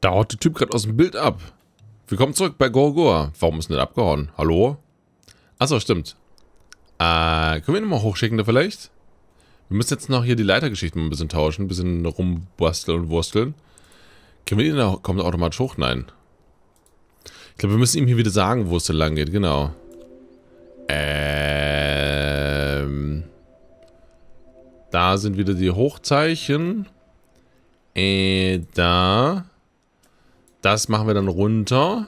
Da haut der Typ gerade aus dem Bild ab. Willkommen zurück bei Gorgor. Warum ist denn der abgehauen? Hallo? Achso, stimmt. Äh, können wir ihn nochmal hochschicken da vielleicht? Wir müssen jetzt noch hier die Leitergeschichten ein bisschen tauschen, ein bisschen rumbasteln und wursteln. Können wir ihn da, kommt automatisch hoch? Nein. Ich glaube, wir müssen ihm hier wieder sagen, wo es denn lang geht, genau. Ähm... Da sind wieder die Hochzeichen. Äh, da. Das machen wir dann runter.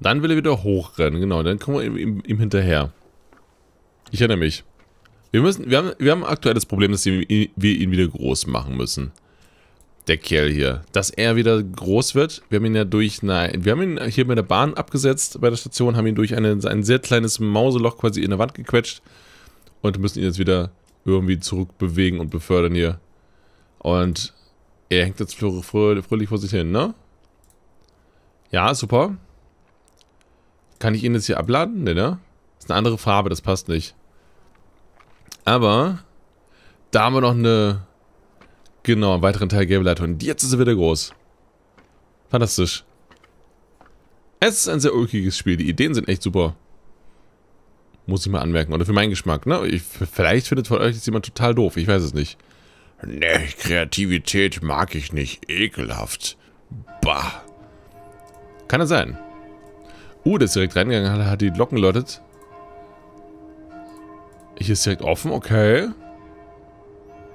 Dann will er wieder hochrennen, genau. Dann kommen wir ihm, ihm, ihm hinterher. Ich erinnere mich. Wir müssen, wir haben, wir haben ein aktuelles Problem, dass wir ihn wieder groß machen müssen. Der Kerl hier. Dass er wieder groß wird. Wir haben ihn ja durch, nein, wir haben ihn hier bei der Bahn abgesetzt, bei der Station, haben ihn durch eine, ein sehr kleines Mauseloch quasi in der Wand gequetscht. Und müssen ihn jetzt wieder irgendwie zurückbewegen und befördern hier. Und er hängt jetzt fröhlich vor sich hin, ne? Ja, super. Kann ich ihn jetzt hier abladen? Ne, ne? Ist eine andere Farbe, das passt nicht. Aber da haben wir noch eine genau, einen weiteren Teil gelbe Leitung. Jetzt ist er wieder groß. Fantastisch. Es ist ein sehr ulkiges Spiel. Die Ideen sind echt super. Muss ich mal anmerken. Oder für meinen Geschmack, ne? Ich, vielleicht findet von euch jetzt jemand total doof. Ich weiß es nicht. Ne, Kreativität mag ich nicht. Ekelhaft. Bah. Kann er sein. Uh, der ist direkt reingegangen, hat, hat die Glocken geläutet. Hier ist direkt offen, okay.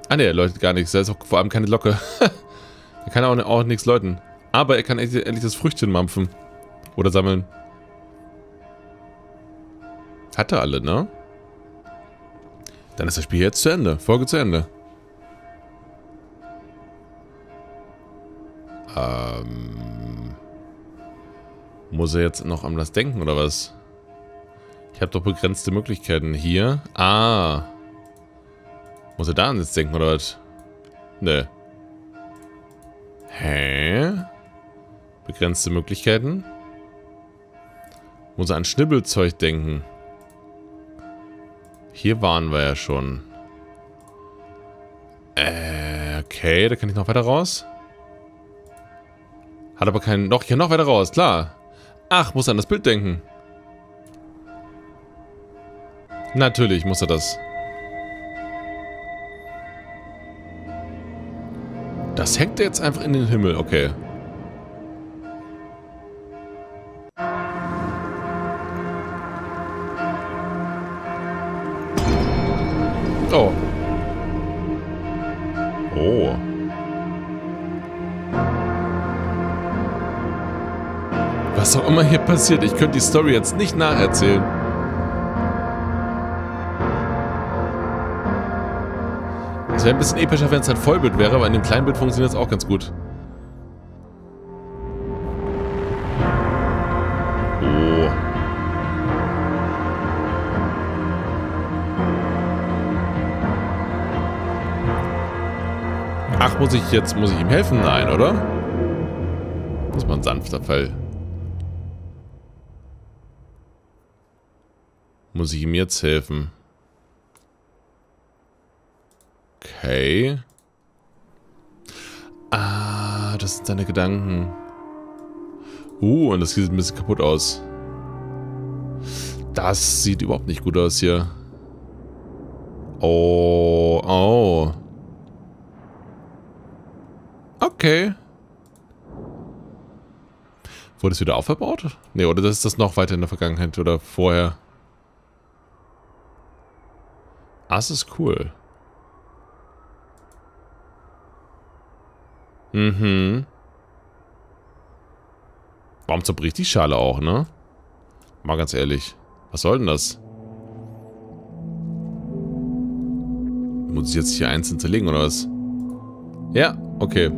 Ah ne, er läutet gar nichts. Da ist auch vor allem keine Glocke. er kann auch, auch nichts läuten. Aber er kann endlich das Früchtchen mampfen. Oder sammeln. Hat er alle, ne? Dann ist das Spiel jetzt zu Ende. Folge zu Ende. Ähm... Muss er jetzt noch an das denken, oder was? Ich habe doch begrenzte Möglichkeiten. Hier. Ah. Muss er da an das denken, oder was? Ne. Hä? Begrenzte Möglichkeiten? Muss er an Schnibbelzeug denken? Hier waren wir ja schon. Äh, okay, da kann ich noch weiter raus. Hat aber keinen... Noch, ich kann noch weiter raus, klar. Ach, muss an das Bild denken. Natürlich muss er das. Das hängt jetzt einfach in den Himmel, okay. Passiert, ich könnte die Story jetzt nicht nacherzählen. Es wäre ein bisschen epischer, wenn es halt Vollbild wäre, aber in dem Kleinbild funktioniert es auch ganz gut. Oh. Ach, muss ich jetzt, muss ich ihm helfen? Nein, oder? Das war ein sanfter Fall. Muss ich ihm jetzt helfen? Okay. Ah, das sind seine Gedanken. Uh, und das sieht ein bisschen kaputt aus. Das sieht überhaupt nicht gut aus hier. Oh, oh. Okay. Wurde es wieder aufgebaut? Ne, oder ist das noch weiter in der Vergangenheit oder vorher? Das ist cool. Mhm. Warum zerbricht die Schale auch, ne? Mal ganz ehrlich. Was soll denn das? Muss ich jetzt hier einzeln zerlegen, oder was? Ja, okay.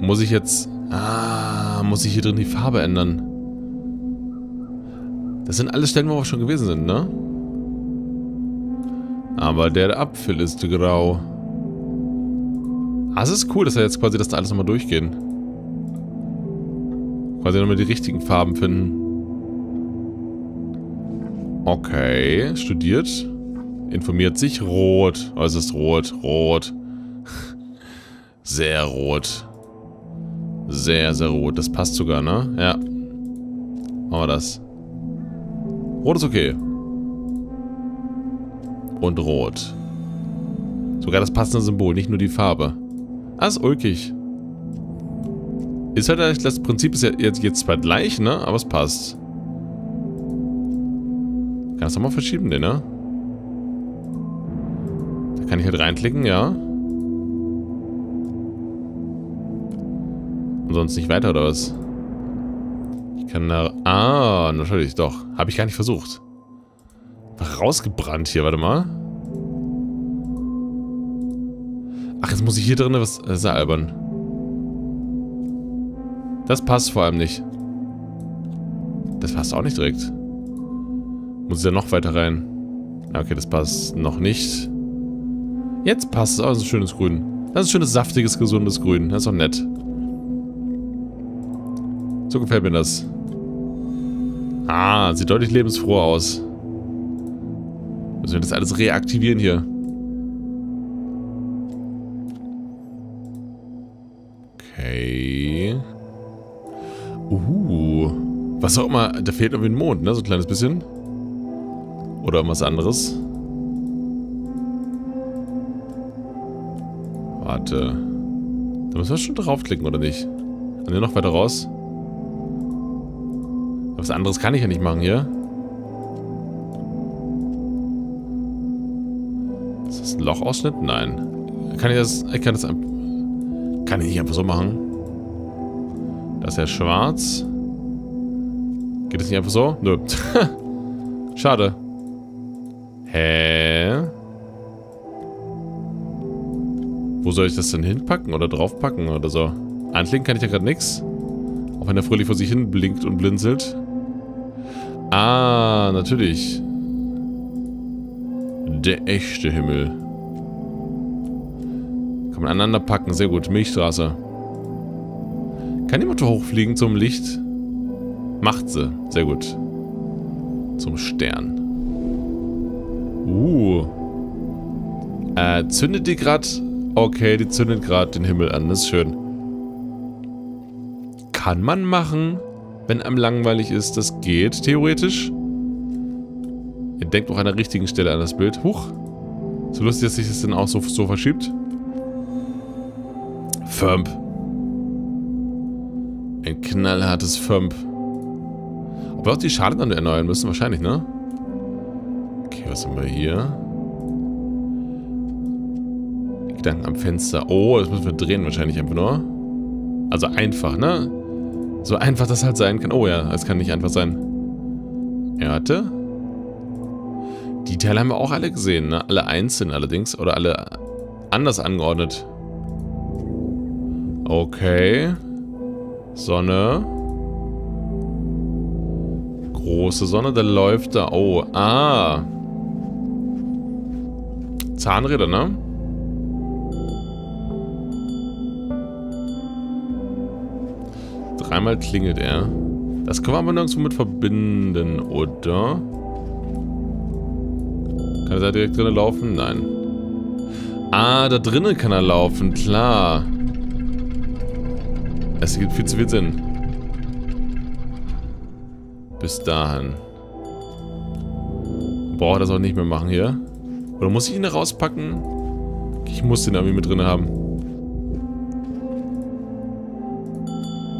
Muss ich jetzt... Ah, muss ich hier drin die Farbe ändern? Das sind alles Stellen, wo wir schon gewesen sind, ne? Aber der Apfel ist grau. Ah, es ist cool, dass wir jetzt quasi das da alles nochmal durchgehen. Quasi nochmal die richtigen Farben finden. Okay, studiert. Informiert sich. Rot. Oh, es ist rot. Rot. Sehr rot. Sehr, sehr rot. Das passt sogar, ne? Ja. Machen wir das. Rot ist okay. Und rot. Sogar das passende Symbol, nicht nur die Farbe. Ah, ist ulkig. Ist halt das Prinzip ist ja jetzt, jetzt zwar gleich, ne? Aber es passt. Kann das nochmal verschieben, den, ne? Da kann ich halt reinklicken, ja. Und sonst nicht weiter, oder was? Ich kann da... Ah, natürlich, doch. Habe ich gar nicht versucht. Rausgebrannt hier, warte mal. Ach, jetzt muss ich hier drin was... Das ist ja albern. Das passt vor allem nicht. Das passt auch nicht direkt. Muss ich ja noch weiter rein. Okay, das passt noch nicht. Jetzt passt es. Oh, das ist ein schönes Grün. Das ist ein schönes, saftiges, gesundes Grün. Das ist auch nett. So gefällt mir das. Ah, sieht deutlich lebensfroher aus. Müssen wir das alles reaktivieren hier. Okay. Uh. Was auch immer. Da fehlt irgendwie ein Mond, ne? So ein kleines bisschen. Oder irgendwas anderes. Warte. Da müssen wir schon draufklicken, oder nicht? Und dann noch weiter raus. Was anderes kann ich ja nicht machen hier. Lochausschnitt? Nein. Kann ich das... Ich kann das... Kann ich nicht einfach so machen. Das ist ja schwarz. Geht das nicht einfach so? Nö. Schade. Hä? Wo soll ich das denn hinpacken oder draufpacken oder so? Anklicken kann ich ja gerade nichts. Auch wenn er fröhlich vor sich hin blinkt und blinzelt. Ah, natürlich. Der echte Himmel. Kann man aneinander packen. Sehr gut. Milchstraße. Kann die Mutter hochfliegen zum Licht? Macht sie. Sehr gut. Zum Stern. Uh. Äh, zündet die gerade... Okay, die zündet gerade den Himmel an. Das ist schön. Kann man machen, wenn einem langweilig ist. Das geht, theoretisch. Ihr denkt auch an der richtigen Stelle an das Bild. Huch. So lustig, dass sich das dann auch so, so verschiebt. Thump. Ein knallhartes Thump. Ob wir auch die Schale dann erneuern müssen? Wahrscheinlich, ne? Okay, was haben wir hier? Gedanken am Fenster. Oh, das müssen wir drehen wahrscheinlich einfach nur. Also einfach, ne? So einfach das halt sein kann. Oh ja, es kann nicht einfach sein. Erde. Die Teile haben wir auch alle gesehen, ne? Alle einzeln allerdings. Oder alle anders angeordnet. Okay. Sonne. Große Sonne, da läuft da. Oh, ah. Zahnräder, ne? Dreimal klingelt er. Das können wir aber nirgendwo mit verbinden, oder? Kann er da direkt drinnen laufen? Nein. Ah, da drinnen kann er laufen, klar. Es gibt viel zu viel Sinn. Bis dahin. Braucht das auch nicht mehr machen hier. Oder muss ich ihn da rauspacken? Ich muss den irgendwie mit drin haben.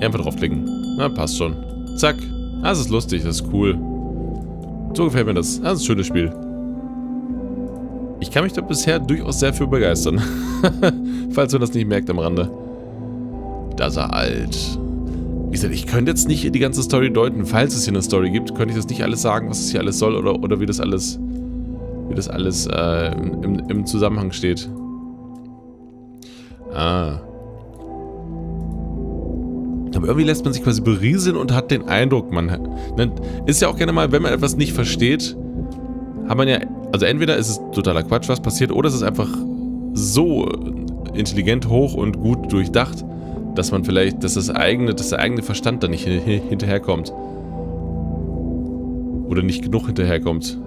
Einfach draufklicken. Na, passt schon. Zack. Das ist lustig, das ist cool. So gefällt mir das. Das ist ein schönes Spiel. Ich kann mich da bisher durchaus sehr für begeistern. Falls man das nicht merkt am Rande. Da ist er alt. Wie gesagt, ich könnte jetzt nicht die ganze Story deuten. Falls es hier eine Story gibt, könnte ich das nicht alles sagen, was es hier alles soll oder, oder wie das alles wie das alles äh, im, im Zusammenhang steht. Ah. Aber irgendwie lässt man sich quasi berieseln und hat den Eindruck, man ne, ist ja auch gerne mal, wenn man etwas nicht versteht, hat man ja, also entweder ist es totaler Quatsch, was passiert, oder es ist einfach so intelligent hoch und gut durchdacht, dass man vielleicht, dass das eigene, dass der eigene Verstand da nicht hinterherkommt. Oder nicht genug hinterherkommt.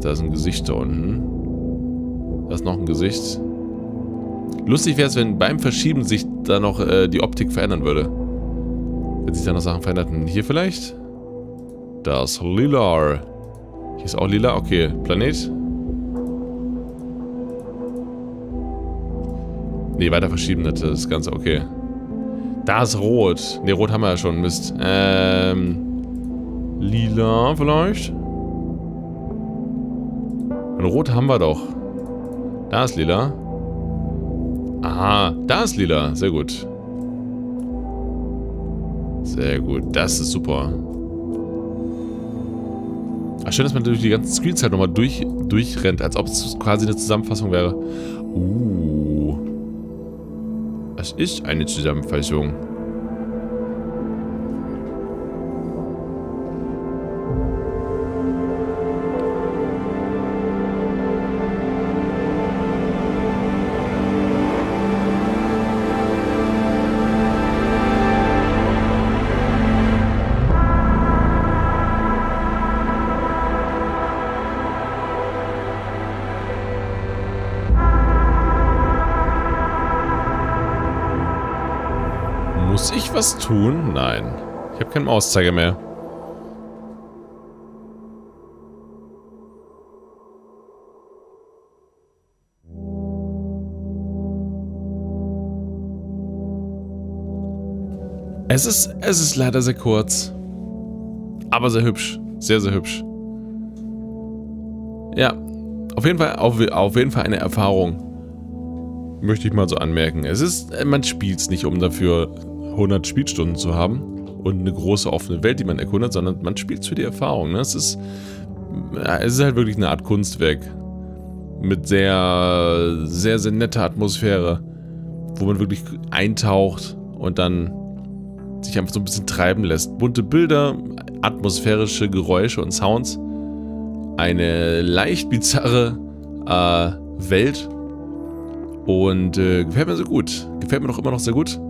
Da ist ein Gesicht da unten. Da ist noch ein Gesicht. Lustig wäre es, wenn beim Verschieben sich da noch äh, die Optik verändern würde. Wenn sich da noch Sachen veränderten. Hier vielleicht? Das Lila. Hier ist auch lila. Okay, Planet. Ne, weiter verschieben das Ganze. Okay. Da ist rot. Ne, rot haben wir ja schon. Mist. Ähm. Lila vielleicht? Und rot haben wir doch. Da ist lila. Aha, da ist lila. Sehr gut. Sehr gut. Das ist super. Ach, schön, dass man durch die ganzen Screens halt nochmal durch, durchrennt, als ob es quasi eine Zusammenfassung wäre. Uh. Es ist eine Zusammenfassung. Was tun? Nein. Ich habe keinen Mauszeiger mehr. Es ist, es ist leider sehr kurz. Aber sehr hübsch. Sehr, sehr hübsch. Ja. Auf jeden Fall, auf, auf jeden Fall eine Erfahrung. Möchte ich mal so anmerken. Es ist, man spielt es nicht, um dafür 100 Spielstunden zu haben und eine große offene Welt, die man erkundet, sondern man spielt für die Erfahrung. Ne? Es, ist, es ist halt wirklich eine Art Kunstwerk mit sehr, sehr, sehr netter Atmosphäre, wo man wirklich eintaucht und dann sich einfach so ein bisschen treiben lässt. Bunte Bilder, atmosphärische Geräusche und Sounds, eine leicht bizarre äh, Welt und äh, gefällt mir so gut. Gefällt mir doch immer noch sehr gut.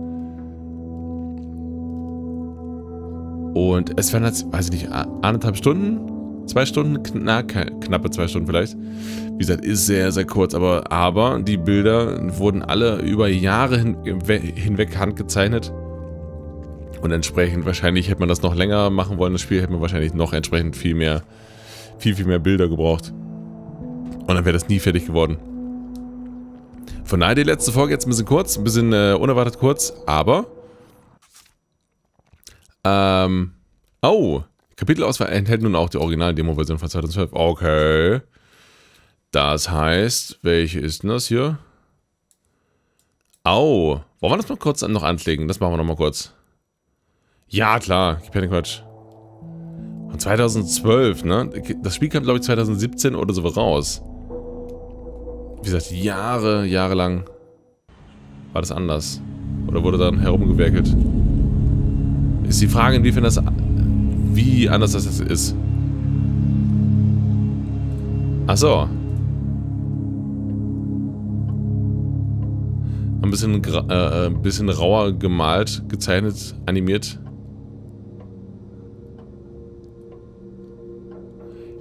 Und es waren jetzt, weiß ich nicht, anderthalb Stunden? Zwei Stunden? Na, knappe zwei Stunden vielleicht. Wie gesagt, ist sehr, sehr kurz. Aber, aber die Bilder wurden alle über Jahre hin, hinweg handgezeichnet. Und entsprechend, wahrscheinlich hätte man das noch länger machen wollen. Das Spiel hätte man wahrscheinlich noch entsprechend viel mehr, viel, viel mehr Bilder gebraucht. Und dann wäre das nie fertig geworden. Von daher die letzte Folge jetzt ein bisschen kurz, ein bisschen äh, unerwartet kurz, aber ähm, oh, Kapitelauswahl enthält nun auch die Original-Demo-Version von 2012. Okay. Das heißt, welche ist denn das hier? Au. Wollen wir das mal kurz noch anlegen? Das machen wir noch mal kurz. Ja, klar. Gib keine Quatsch. Von 2012, ne? Das Spiel kam, glaube ich, 2017 oder so raus. Wie gesagt, Jahre, jahrelang war das anders. Oder wurde dann herumgewerkelt. Ist die Frage, inwiefern das... Wie anders das ist. Ach so. Ein bisschen, äh, ein bisschen rauer gemalt, gezeichnet, animiert.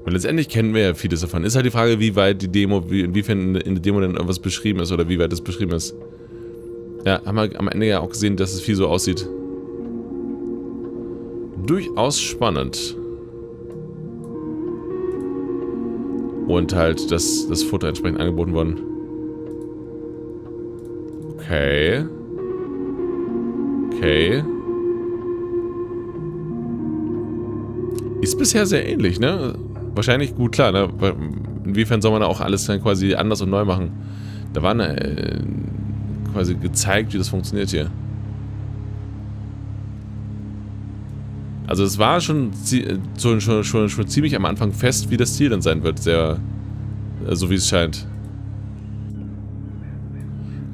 Und letztendlich kennen wir ja vieles davon. Ist halt die Frage, wie weit die Demo, wie, inwiefern in der Demo denn irgendwas beschrieben ist oder wie weit es beschrieben ist. Ja, haben wir am Ende ja auch gesehen, dass es viel so aussieht durchaus spannend. Und halt das, das Futter entsprechend angeboten worden. Okay. Okay. Ist bisher sehr ähnlich, ne? Wahrscheinlich gut, klar, ne? Inwiefern soll man da auch alles dann quasi anders und neu machen? Da war äh, quasi gezeigt, wie das funktioniert hier. Also es war schon, schon, schon, schon, schon ziemlich am Anfang fest, wie das Ziel dann sein wird, sehr, äh, so wie es scheint.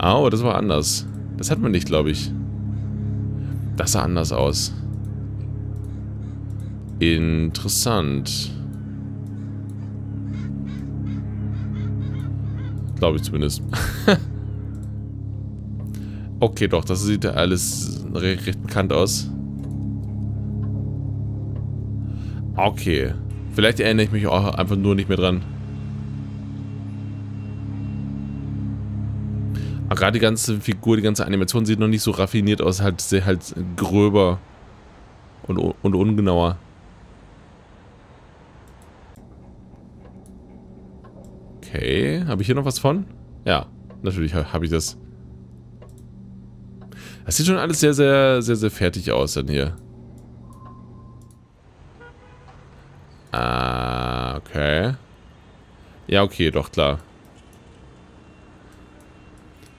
Oh, das war anders. Das hat man nicht, glaube ich. Das sah anders aus. Interessant. Glaube ich zumindest. okay, doch, das sieht alles recht, recht bekannt aus. Okay. Vielleicht erinnere ich mich auch einfach nur nicht mehr dran. Aber gerade die ganze Figur, die ganze Animation sieht noch nicht so raffiniert aus, halt sehr halt gröber und, und ungenauer. Okay, habe ich hier noch was von? Ja, natürlich habe ich das. Das sieht schon alles sehr, sehr, sehr, sehr fertig aus dann hier. Ah, okay. Ja, okay, doch, klar.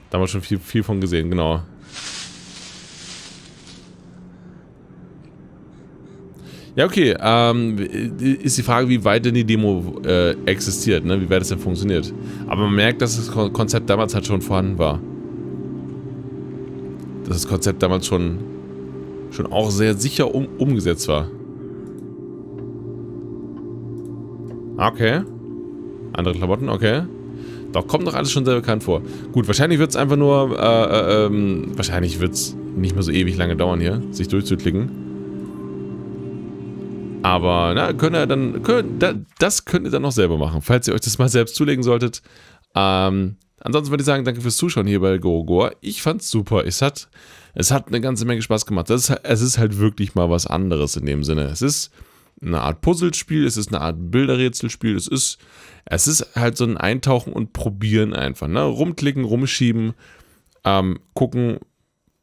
Da haben wir schon viel, viel von gesehen, genau. Ja, okay. Ähm, ist die Frage, wie weit denn die Demo äh, existiert, ne? wie weit es denn funktioniert. Aber man merkt, dass das Konzept damals halt schon vorhanden war. Dass das Konzept damals schon, schon auch sehr sicher um, umgesetzt war. Okay. Andere Klamotten, okay. Doch, kommt doch alles schon sehr bekannt vor. Gut, wahrscheinlich wird es einfach nur, äh, äh, ähm, wahrscheinlich wird es nicht mehr so ewig lange dauern hier, sich durchzuklicken. Aber, na, könnt ihr dann, könnt, das könnt ihr dann noch selber machen, falls ihr euch das mal selbst zulegen solltet. Ähm, ansonsten würde ich sagen, danke fürs Zuschauen hier bei GoGo. Ich fand's super. Es hat, es hat eine ganze Menge Spaß gemacht. Ist, es ist halt wirklich mal was anderes in dem Sinne. Es ist eine Art Puzzlespiel, es ist eine Art Bilderrätselspiel, es ist, es ist halt so ein Eintauchen und Probieren einfach. Ne? Rumklicken, rumschieben, ähm, gucken,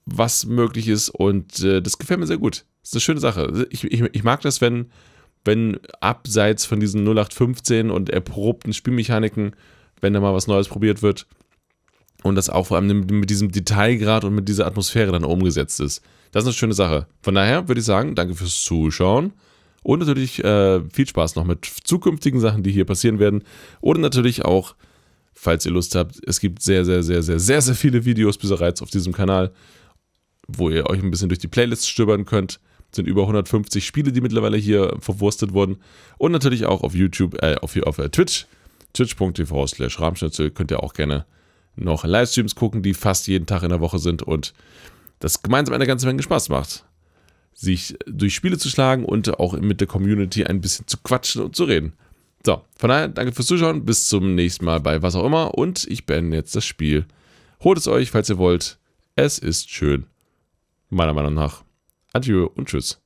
was möglich ist und äh, das gefällt mir sehr gut. Das ist eine schöne Sache. Ich, ich, ich mag das, wenn, wenn abseits von diesen 0815 und erprobten Spielmechaniken, wenn da mal was Neues probiert wird und das auch vor allem mit diesem Detailgrad und mit dieser Atmosphäre dann umgesetzt ist. Das ist eine schöne Sache. Von daher würde ich sagen, danke fürs Zuschauen. Und natürlich äh, viel Spaß noch mit zukünftigen Sachen, die hier passieren werden. Oder natürlich auch, falls ihr Lust habt, es gibt sehr, sehr, sehr, sehr, sehr, sehr viele Videos bereits auf diesem Kanal, wo ihr euch ein bisschen durch die Playlist stöbern könnt sind über 150 Spiele, die mittlerweile hier verwurstet wurden. Und natürlich auch auf YouTube, äh, auf, auf äh, Twitch, twitch.tv slash Rahmschnitzel, könnt ihr auch gerne noch Livestreams gucken, die fast jeden Tag in der Woche sind und das gemeinsam eine ganze Menge Spaß macht. Sich durch Spiele zu schlagen und auch mit der Community ein bisschen zu quatschen und zu reden. So, von daher, danke fürs Zuschauen, bis zum nächsten Mal bei was auch immer und ich beende jetzt das Spiel. Holt es euch, falls ihr wollt. Es ist schön. Meiner Meinung nach. Adieu und tschüss.